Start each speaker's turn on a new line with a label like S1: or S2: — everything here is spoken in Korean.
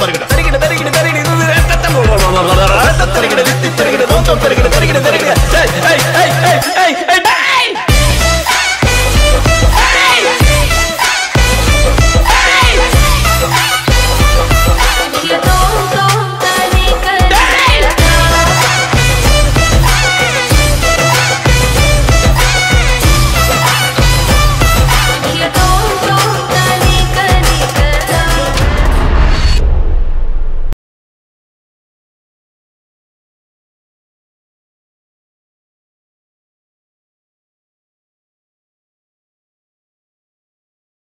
S1: സംസാരിക്കട്ടെ